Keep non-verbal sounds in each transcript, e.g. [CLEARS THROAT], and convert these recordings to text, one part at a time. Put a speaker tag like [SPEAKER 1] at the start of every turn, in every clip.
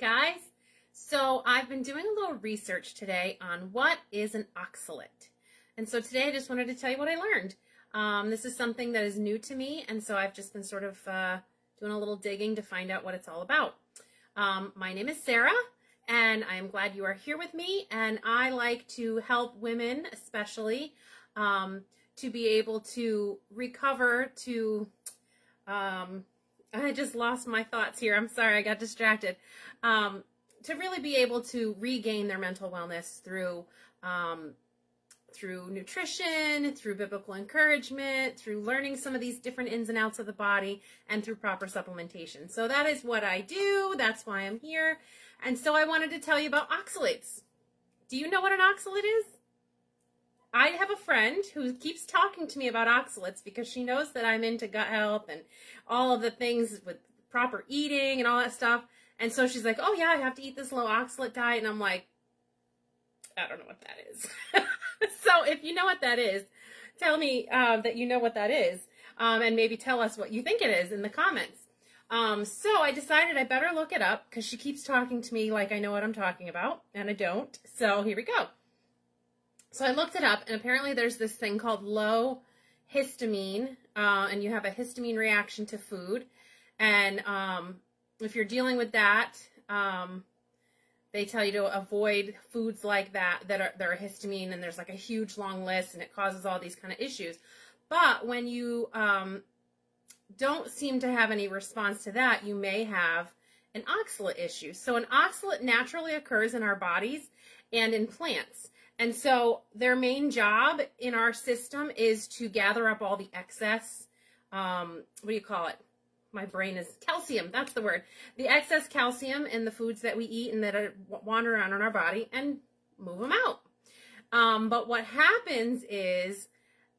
[SPEAKER 1] Guys! So I've been doing a little research today on what is an oxalate. And so today I just wanted to tell you what I learned. Um, this is something that is new to me, and so I've just been sort of uh, doing a little digging to find out what it's all about. Um, my name is Sahra, and I am glad you are here with me, and I like to help women, especially, um, to be able to recover, to um, I just lost my thoughts here. I'm sorry, I got distracted. Um, to really be able to regain their mental wellness through um, through nutrition, through biblical encouragement, through learning some of these different ins and outs of the body, and through proper supplementation. So that is what I do. That's why I'm here. And so I wanted to tell you about oxalates. Do you know what an oxalate is? I have a friend who keeps talking to me about oxalates because she knows that I'm into gut health and all of the things with proper eating and all that stuff. And so she's like, oh yeah, I have to eat this low oxalate diet. And I'm like, I don't know what that is. [LAUGHS] so if you know what that is, tell me uh, that you know what that is. Um, and maybe tell us what you think it is in the comments. Um, so I decided I better look it up because she keeps talking to me like I know what I'm talking about, and I don't. So here we go. So I looked it up, and apparently there's this thing called low histamine, uh, and you have a histamine reaction to food. And um, if you're dealing with that, um, they tell you to avoid foods like that that are, that are histamine, and there's like a huge long list, and it causes all these kind of issues. But when you um, don't seem to have any response to that, you may have an oxalate issue. So an oxalate naturally occurs in our bodies and in plants. And so their main job in our system is to gather up all the excess, um, what do you call it? My brain is calcium. That's the word. The excess calcium in the foods that we eat and that are, wander around in our body and move them out. Um, but what happens is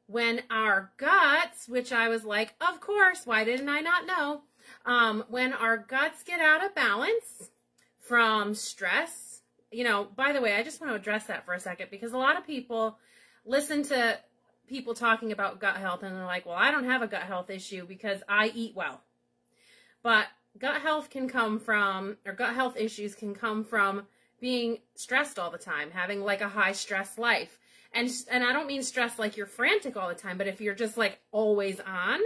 [SPEAKER 1] when our guts, which I was like, of course, why didn't I not know? Um, when our guts get out of balance from stress, you know, by the way, I just want to address that for a second because a lot of people listen to people talking about gut health and they're like, well, I don't have a gut health issue because I eat well. But gut health can come from, or gut health issues can come from being stressed all the time, having like a high stress life. And, and I don't mean stress like you're frantic all the time, but if you're just like always on,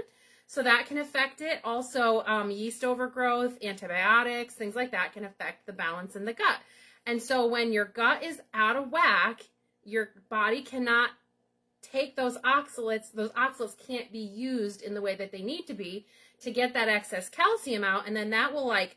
[SPEAKER 1] so that can affect it. Also, um, yeast overgrowth, antibiotics, things like that can affect the balance in the gut. And so when your gut is out of whack, your body cannot take those oxalates, those oxalates can't be used in the way that they need to be to get that excess calcium out. And then that will like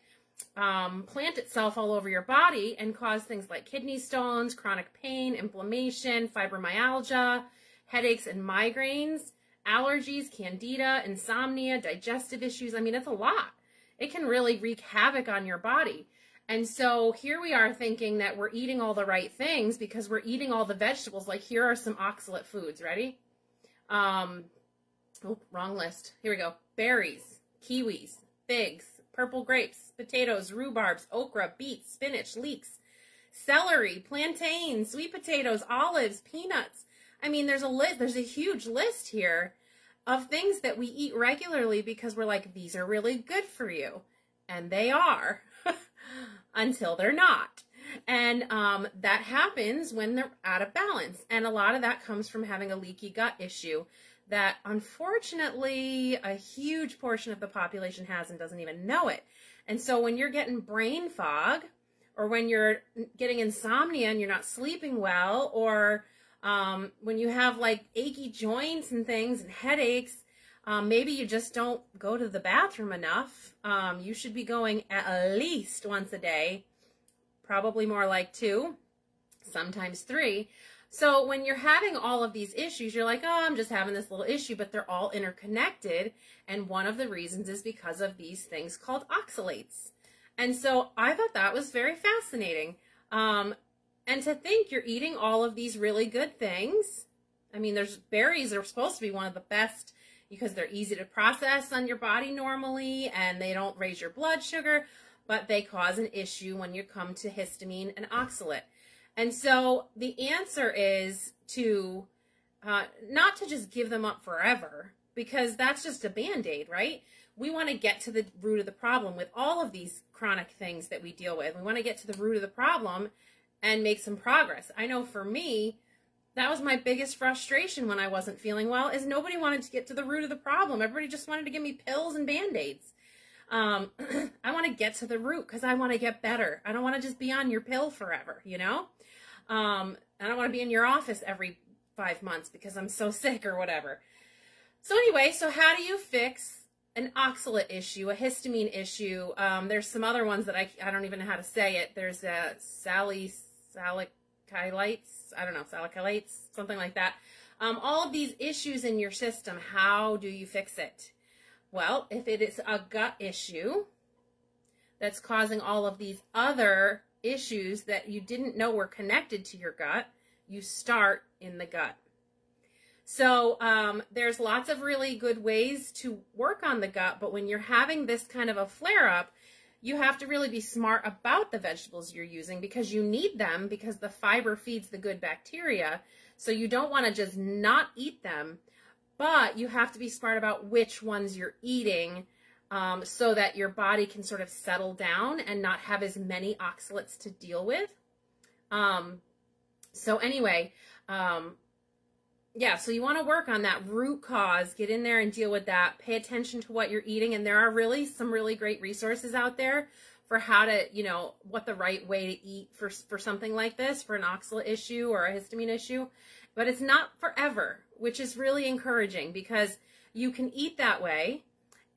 [SPEAKER 1] um, plant itself all over your body and cause things like kidney stones, chronic pain, inflammation, fibromyalgia, headaches and migraines, allergies, candida, insomnia, digestive issues. I mean, it's a lot. It can really wreak havoc on your body. And so here we are thinking that we're eating all the right things because we're eating all the vegetables. Like here are some oxalate foods. Ready? Um, oh, wrong list. Here we go. Berries, kiwis, figs, purple grapes, potatoes, rhubarbs, okra, beets, spinach, leeks, celery, plantains, sweet potatoes, olives, peanuts. I mean, there's a list. There's a huge list here of things that we eat regularly because we're like, these are really good for you. And they are. [LAUGHS] until they're not. And um, that happens when they're out of balance. And a lot of that comes from having a leaky gut issue that unfortunately a huge portion of the population has and doesn't even know it. And so when you're getting brain fog or when you're getting insomnia and you're not sleeping well or um, when you have like achy joints and things and headaches, um, maybe you just don't go to the bathroom enough. Um, you should be going at least once a day, probably more like two, sometimes three. So when you're having all of these issues, you're like, oh, I'm just having this little issue, but they're all interconnected. And one of the reasons is because of these things called oxalates. And so I thought that was very fascinating. Um, and to think you're eating all of these really good things. I mean, there's berries are supposed to be one of the best because they're easy to process on your body normally and they don't raise your blood sugar, but they cause an issue when you come to histamine and oxalate. And so the answer is to uh, not to just give them up forever because that's just a band-aid, right? we want to get to the root of the problem with all of these chronic things that we deal with. We want to get to the root of the problem and make some progress. I know for me, that was my biggest frustration when I wasn't feeling well is nobody wanted to get to the root of the problem. Everybody just wanted to give me pills and band-aids. Um, [CLEARS THROAT] I want to get to the root because I want to get better. I don't want to just be on your pill forever, you know? Um, I don't want to be in your office every five months because I'm so [LAUGHS] sick or whatever. So anyway, so how do you fix an oxalate issue, a histamine issue? Um, there's some other ones that I, I don't even know how to say it. There's a Sally salicylates, I don't know, salicylates, something like that. Um, all of these issues in your system, how do you fix it? Well, if it is a gut issue that's causing all of these other issues that you didn't know were connected to your gut, you start in the gut. So um, there's lots of really good ways to work on the gut, but when you're having this kind of a flare up, you have to really be smart about the vegetables you're using because you need them because the fiber feeds the good bacteria. So you don't want to just not eat them, but you have to be smart about which ones you're eating um, so that your body can sort of settle down and not have as many oxalates to deal with. Um, so anyway, um, yeah, so you want to work on that root cause, get in there and deal with that. Pay attention to what you're eating. And there are really some really great resources out there for how to, you know, what the right way to eat for, for something like this, for an oxalate issue or a histamine issue. But it's not forever, which is really encouraging because you can eat that way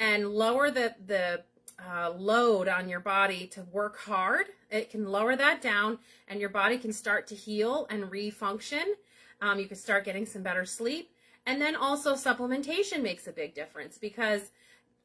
[SPEAKER 1] and lower the, the uh, load on your body to work hard. It can lower that down and your body can start to heal and refunction um, you can start getting some better sleep. And then also supplementation makes a big difference because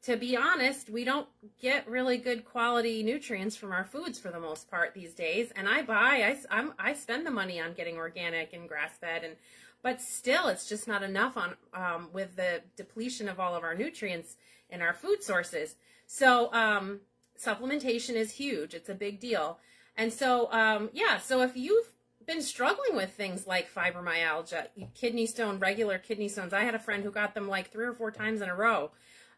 [SPEAKER 1] to be honest, we don't get really good quality nutrients from our foods for the most part these days. And I buy, I, I'm, I spend the money on getting organic and grass fed, and but still, it's just not enough on um, with the depletion of all of our nutrients in our food sources. So um, supplementation is huge. It's a big deal. And so, um, yeah, so if you've been struggling with things like fibromyalgia, kidney stone, regular kidney stones. I had a friend who got them like three or four times in a row.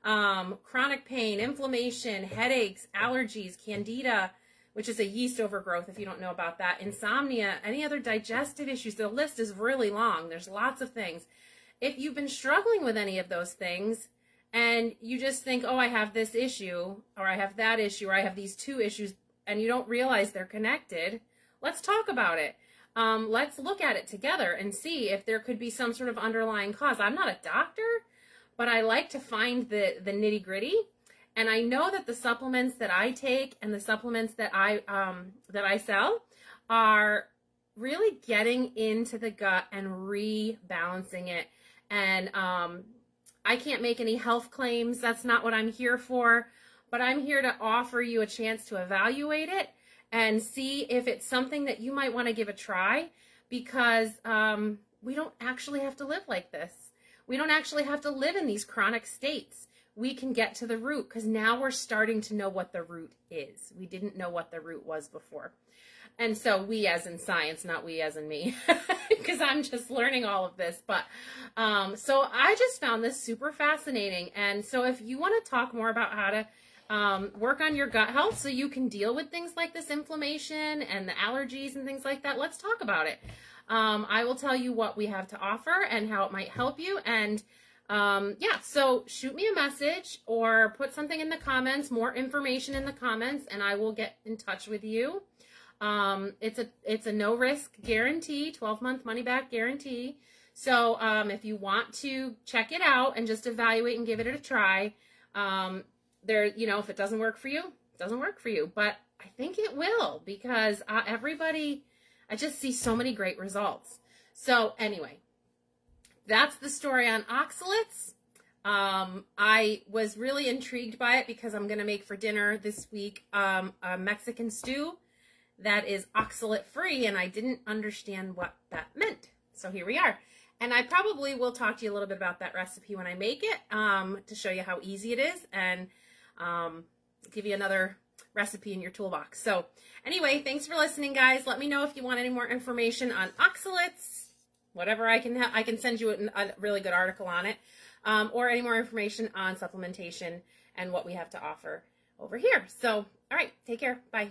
[SPEAKER 1] Um, chronic pain, inflammation, headaches, allergies, candida, which is a yeast overgrowth if you don't know about that, insomnia, any other digestive issues. The list is really long. There's lots of things. If you've been struggling with any of those things and you just think, oh, I have this issue or I have that issue or I have these two issues and you don't realize they're connected, let's talk about it um, let's look at it together and see if there could be some sort of underlying cause. I'm not a doctor, but I like to find the, the nitty gritty. And I know that the supplements that I take and the supplements that I, um, that I sell are really getting into the gut and rebalancing it. And, um, I can't make any health claims. That's not what I'm here for, but I'm here to offer you a chance to evaluate it and see if it's something that you might want to give a try because um, we don't actually have to live like this. We don't actually have to live in these chronic states. We can get to the root because now we're starting to know what the root is. We didn't know what the root was before. And so we as in science, not we as in me, [LAUGHS] because I'm just learning all of this. But um, so I just found this super fascinating. And so if you want to talk more about how to um, work on your gut health so you can deal with things like this inflammation and the allergies and things like that. Let's talk about it. Um, I will tell you what we have to offer and how it might help you. And um, yeah, so shoot me a message or put something in the comments, more information in the comments, and I will get in touch with you. Um, it's a it's a no risk guarantee, 12 month money back guarantee. So um, if you want to check it out and just evaluate and give it a try, um, there, you know, if it doesn't work for you, it doesn't work for you. But I think it will because uh, everybody, I just see so many great results. So anyway, that's the story on oxalates. Um, I was really intrigued by it because I'm going to make for dinner this week um, a Mexican stew that is oxalate free, and I didn't understand what that meant. So here we are. And I probably will talk to you a little bit about that recipe when I make it um, to show you how easy it is and um, give you another recipe in your toolbox. So anyway, thanks for listening, guys. Let me know if you want any more information on oxalates, whatever I can, I can send you a, a really good article on it, um, or any more information on supplementation. and what we have to offer over here. So, all right, take care. Bye.